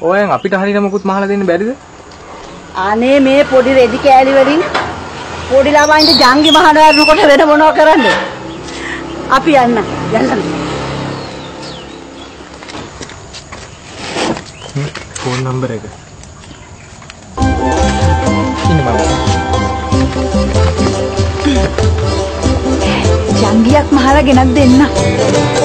ඔයන් අපිට හරියට මොකුත් මහලා දෙන්න බැරිද? අනේ මේ පොඩි රෙදි කෑලි වලින් පොඩි ළමයින්ට ජංගි මහන වරනකොට වෙන මොනව කරන්නේ? අපි යන්න. යන්න. ෆෝන් නම්බර එක. ඉන්න මම. ජංගියක් මහලා ගෙනත් දෙන්න.